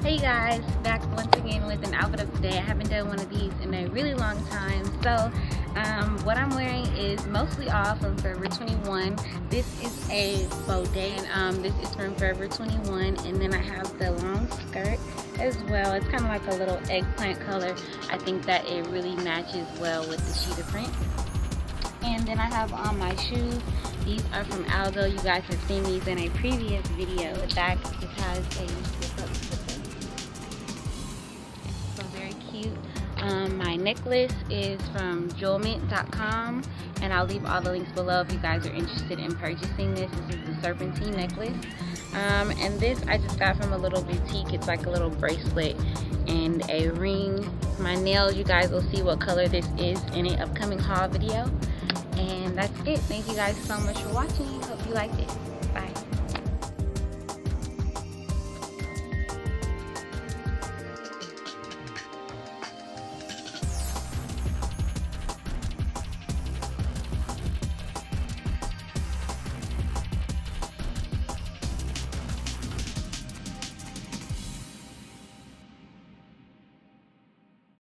Hey guys, back once again with an outfit of the day. I haven't done one of these in a really long time. So um, what I'm wearing is mostly all from Forever 21. This is a bode and um, this is from Forever 21 and then I have the long skirt as well. It's kind of like a little eggplant color. I think that it really matches well with the cheetah print. And then I have on my shoes. These are from Aldo. You guys have seen these in a previous video. Just has a Um, my necklace is from jewelmint.com and I'll leave all the links below if you guys are interested in purchasing this. This is the serpentine necklace. Um, and this I just got from a little boutique. It's like a little bracelet and a ring. My nails, you guys will see what color this is in an upcoming haul video. And that's it. Thank you guys so much for watching. Hope you liked it.